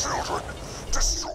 children. Destroy.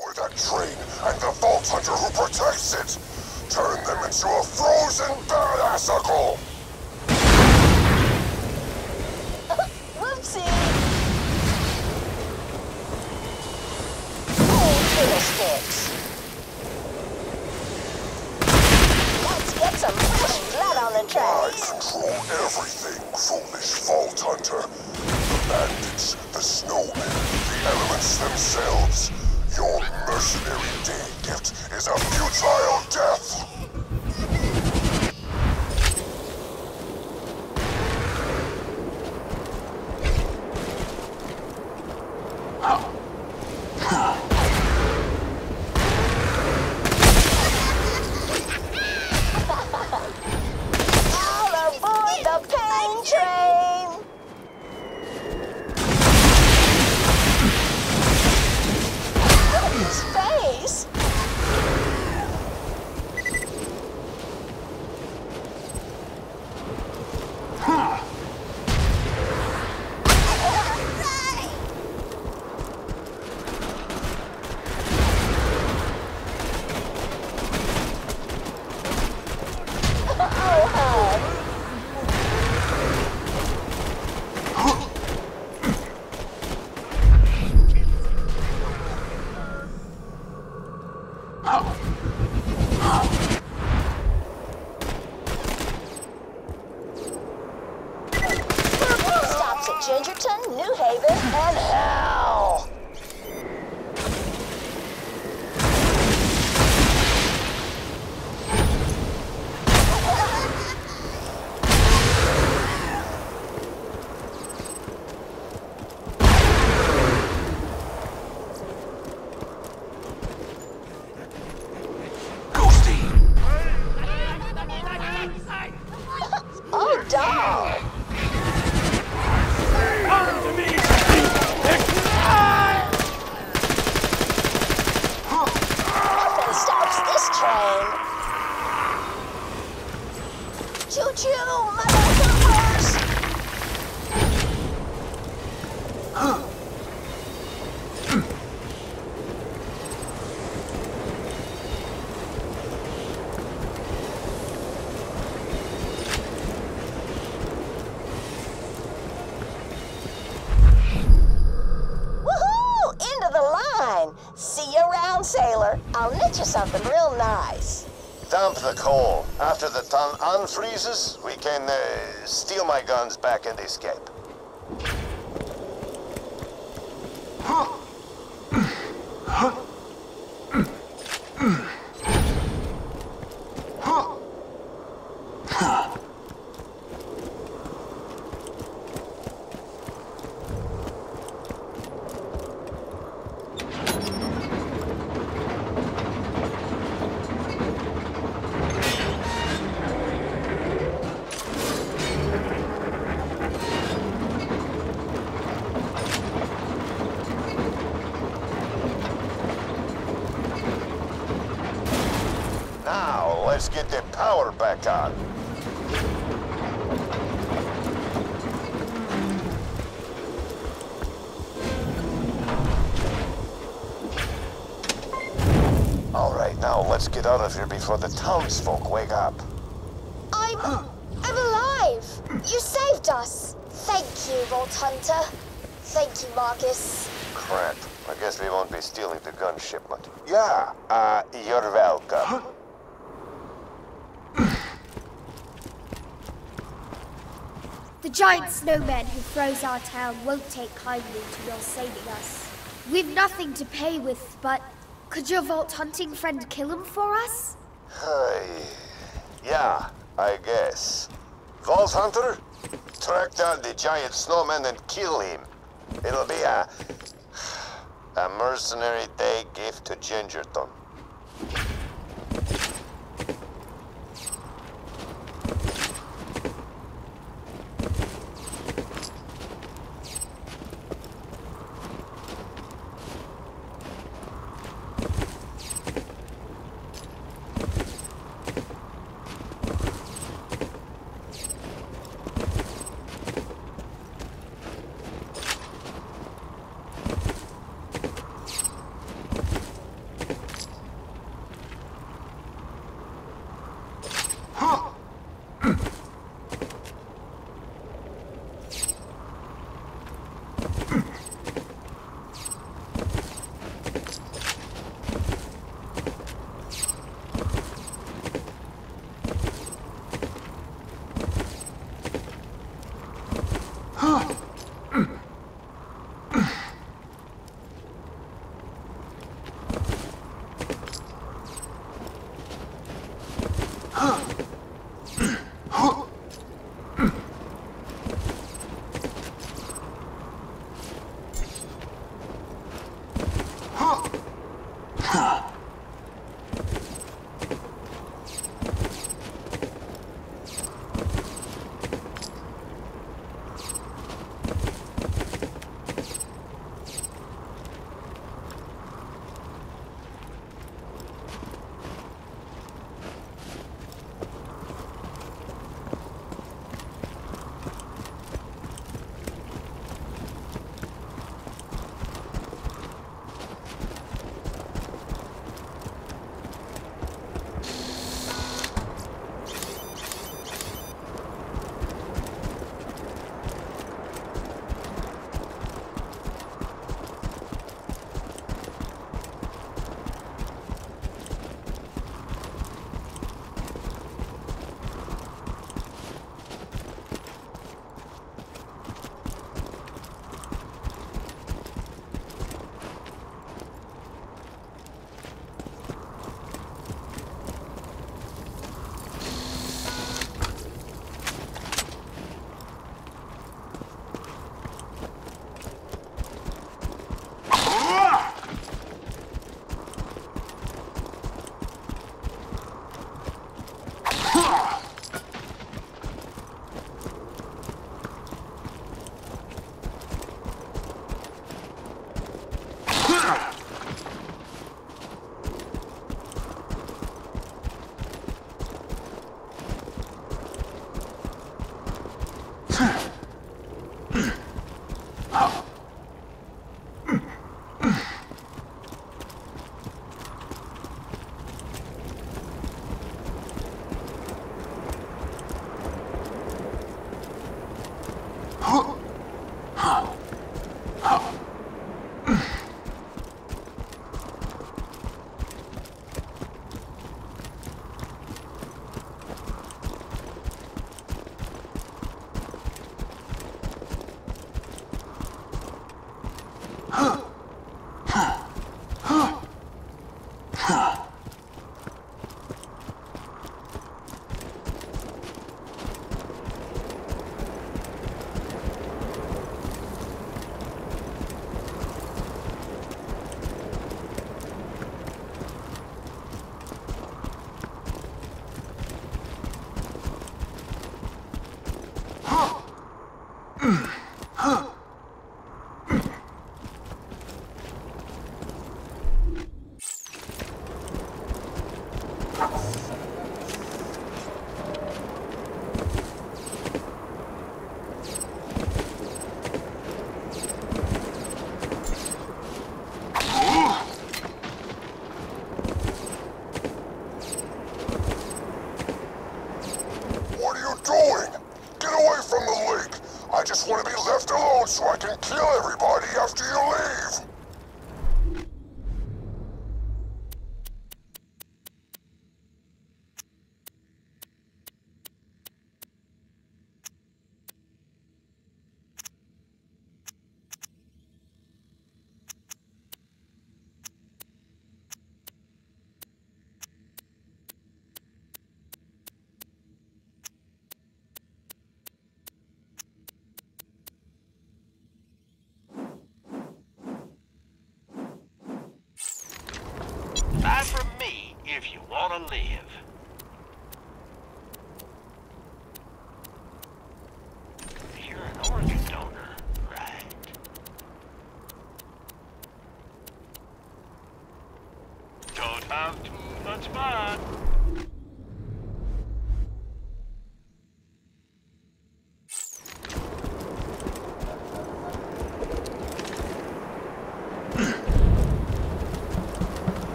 Or that train and the Vault Hunter who protects it! Turn them into a frozen badassicle! Whoopsie! Cool fiddlesticks. Let's get some fresh blood on the I control everything, foolish Vault Hunter. The bandits, the snowmen, the elements themselves. All I'll you something real nice. Dump the coal. After the ton unfreezes, we can uh, steal my guns back and escape. Now, let's get the power back on. All right. Let's get out of here before the townsfolk wake up. I'm... I'm alive! You saved us! Thank you, Vault Hunter. Thank you, Marcus. Crap. I guess we won't be stealing the gun shipment. Yeah, uh, you're welcome. The giant snowman who froze our town won't take kindly to your saving us. We've nothing to pay with, but could your vault hunting friend kill him for us? Yeah, I guess. Vault Hunter, track down the giant snowman and kill him. It'll be a... a mercenary day gift to Gingerton. Oh.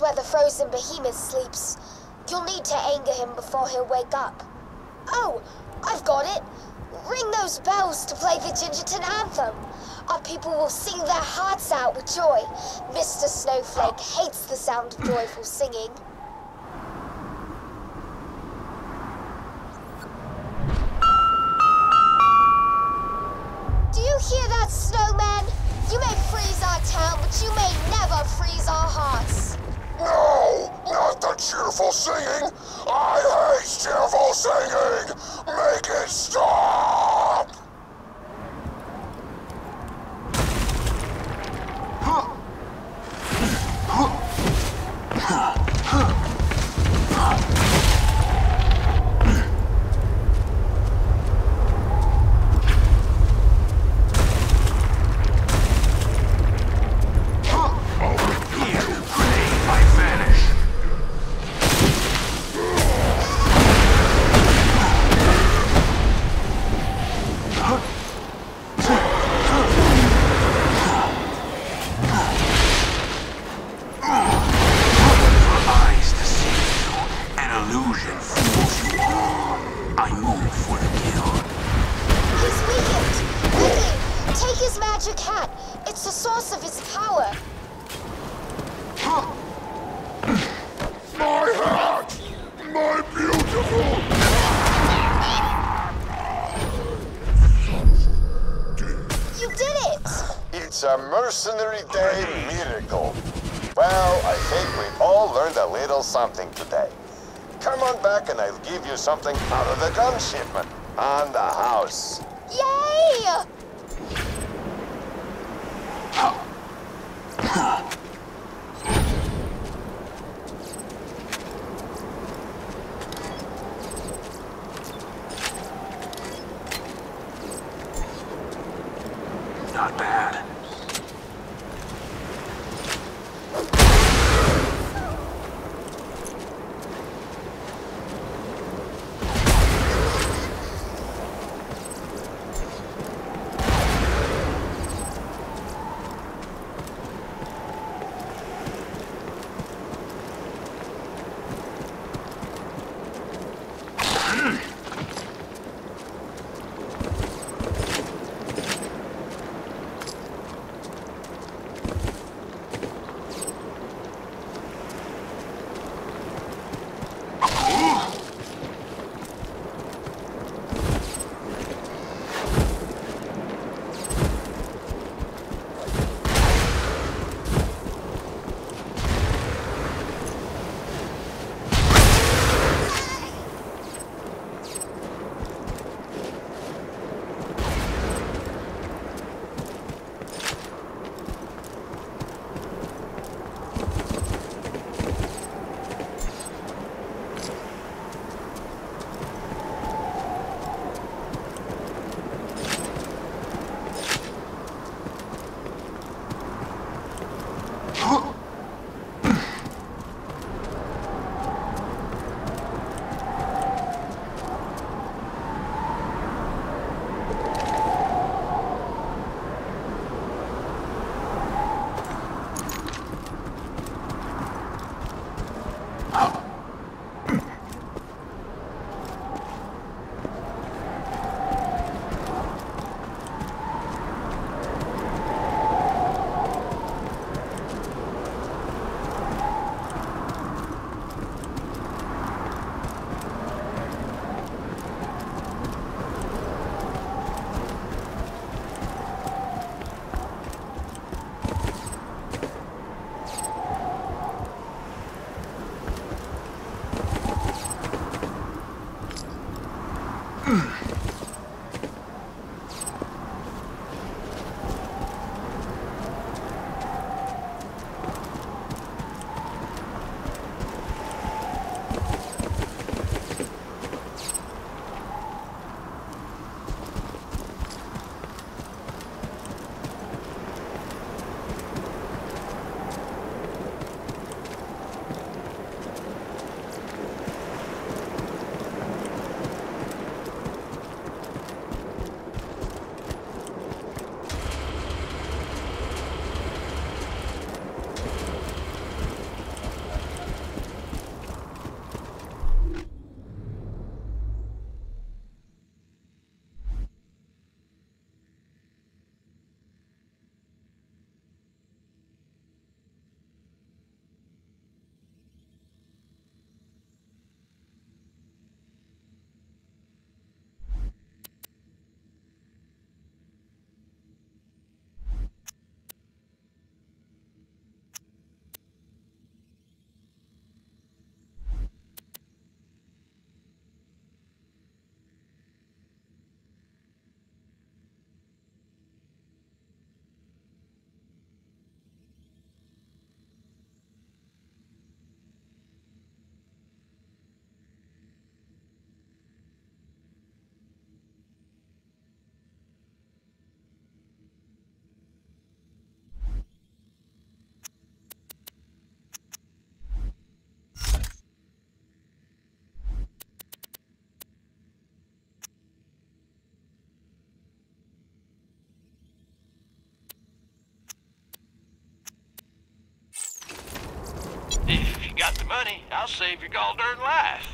Where the frozen behemoth sleeps. You'll need to anger him before he'll wake up. Oh, I've got it. Ring those bells to play the Gingerton anthem. Our people will sing their hearts out with joy. Mr. Snowflake hates the sound of joyful singing. Do you hear that, Snowman? You may freeze our town, but you may never freeze our hearts. No, not the cheerful singing. I hate cheerful singing. Make it stop. His magic hat. It's the source of his power. My hat! My beautiful... You did it! It's a mercenary day miracle. Well, I think we all learned a little something today. Come on back and I'll give you something out of the gun shipment on the house. Yay! Not money, I'll save your gall darn life.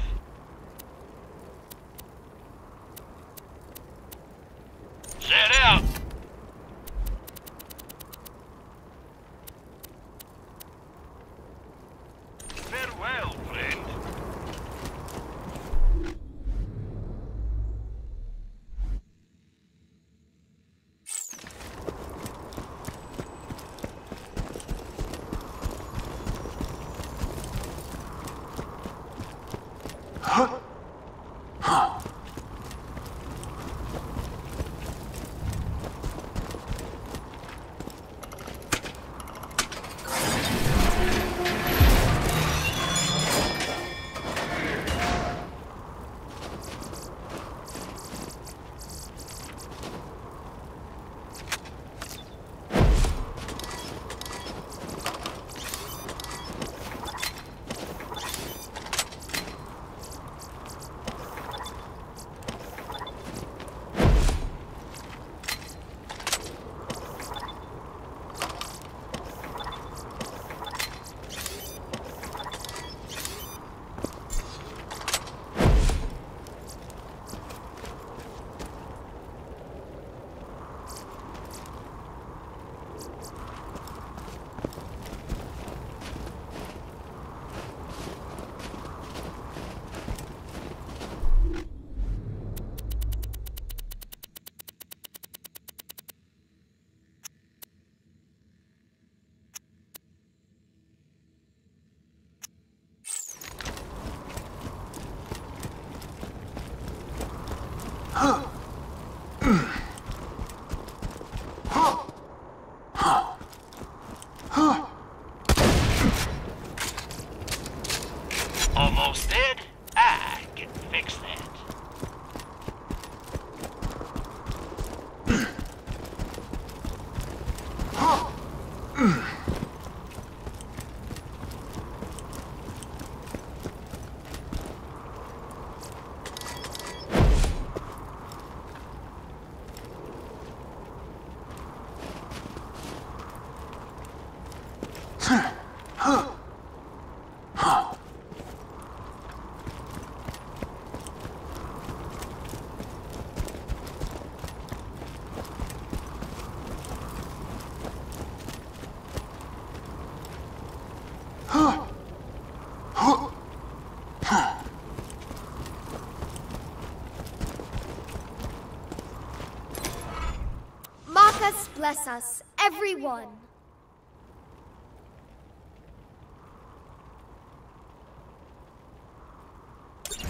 Bless us, everyone.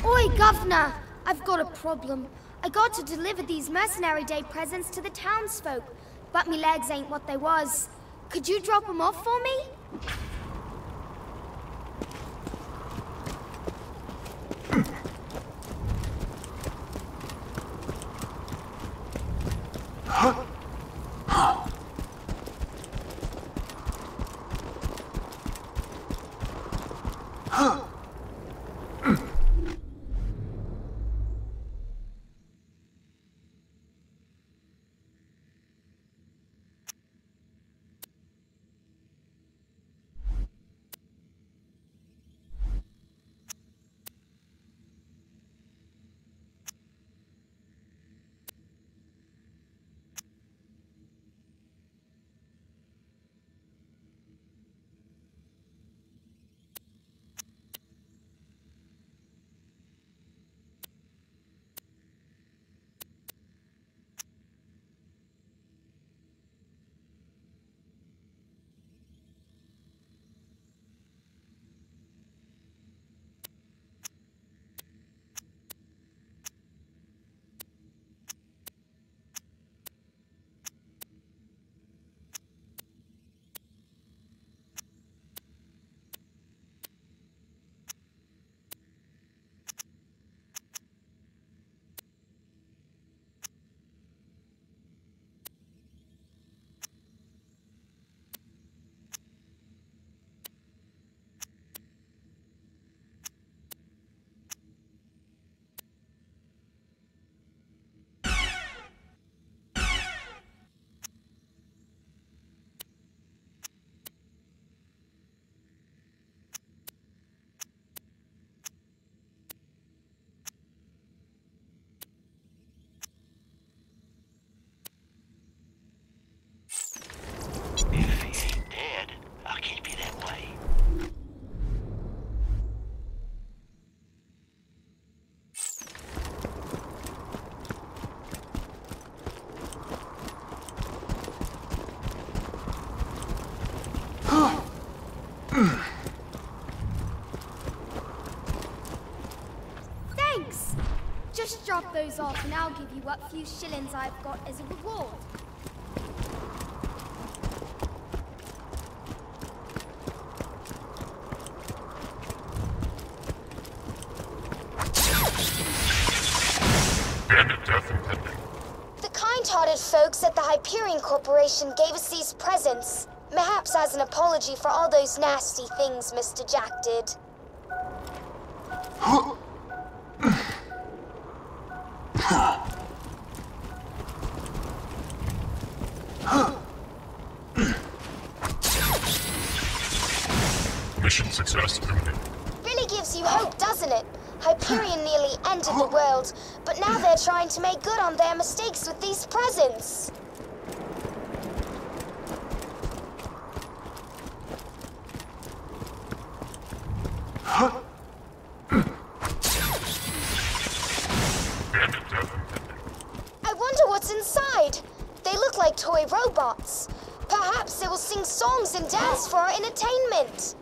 Oi, Governor! I've got a problem. I got to deliver these Mercenary Day presents to the townsfolk, but me legs ain't what they was. Could you drop 'em off for me? Drop those off and I'll give you what few shillings I've got as a reward. The kind-hearted folks at the Hyperion Corporation gave us these presents. Perhaps as an apology for all those nasty things Mr. Jack did. Mission success. Really gives you hope, doesn't it? Hyperion nearly ended the world, but now they're trying to make good on their mistakes with these presents. Bandit death impending. I wonder what's inside. They look like toy robots. Perhaps they will sing songs and dance for our entertainment.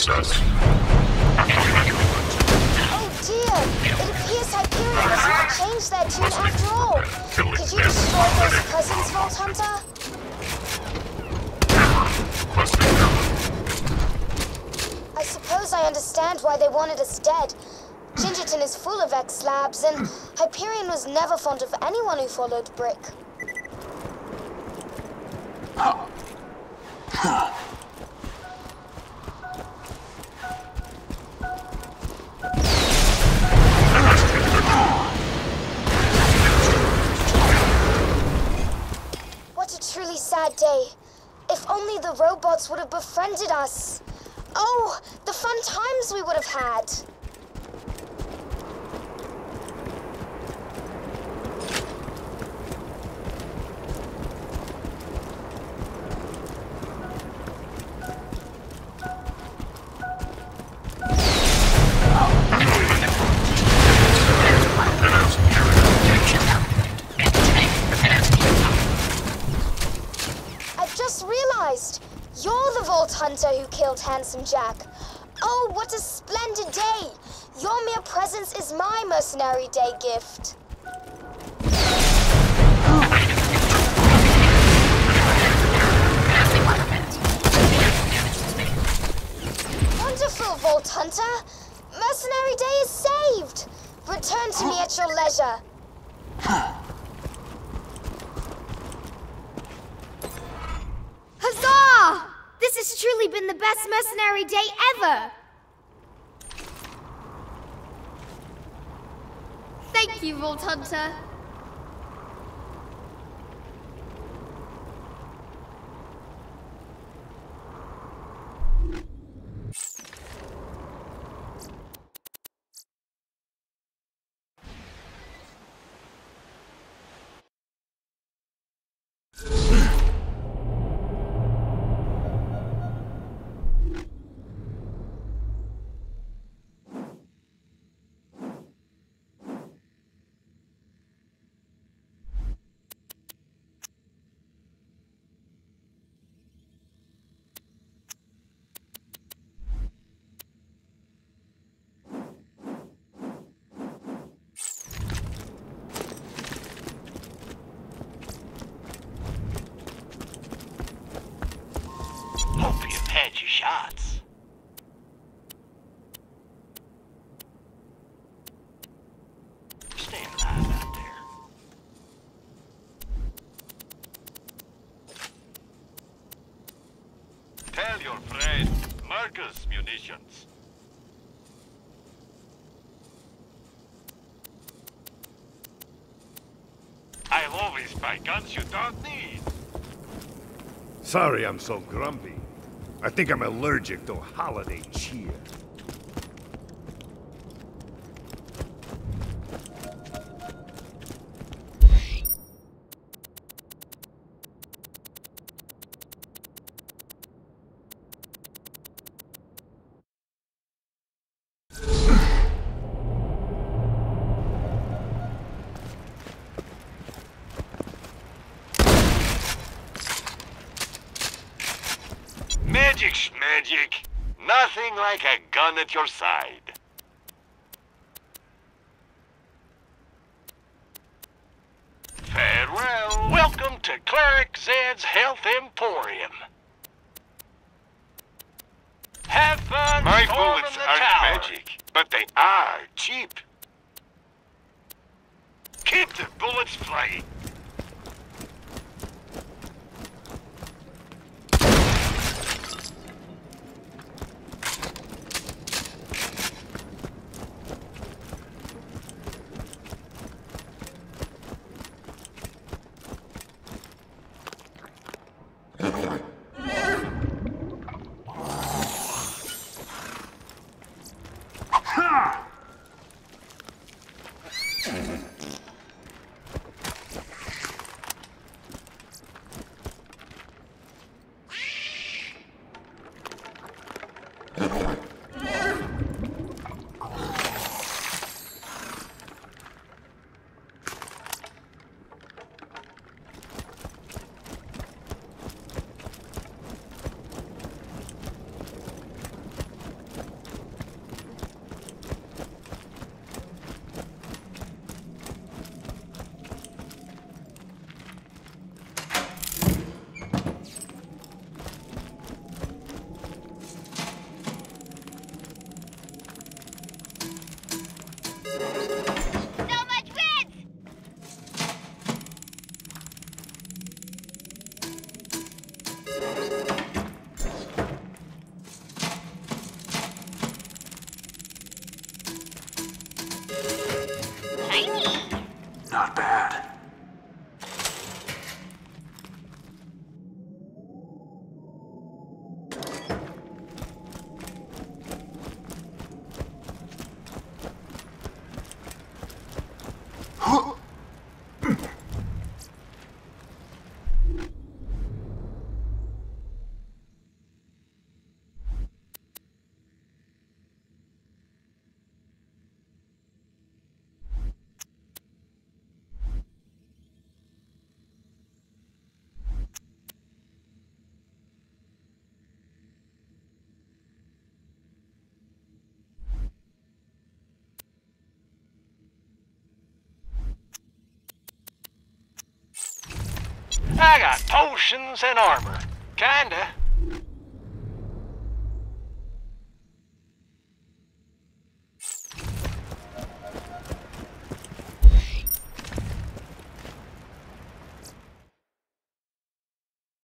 Oh dear! It appears Hyperion has not changed their tune after all. Could you destroy those presents, Vault Hunter? I suppose I understand why they wanted us dead. Gingerton is full of ex-Slabs, and Hyperion was never fond of anyone who followed Brick. Us. Oh, the fun times we would have had. Mercenary day gift. Wonderful, Vault Hunter! Mercenary Day is saved! Return to me at your leisure. Huzzah! This has truly been the best mercenary day ever! Thank you, Vault Hunter. Hope you've Out there. Tell your Marcus Munitions. I'll always buy guns you don't need. Sorry I'm so grumpy. I think I'm allergic to holiday cheer. Magic's magic. Nothing like a gun at your side. Farewell. Welcome to Cleric Zed's Health Emporium. Have fun My bullets aren't tower. magic, but they are cheap. Keep the bullets flying. I got potions and armor. Kinda.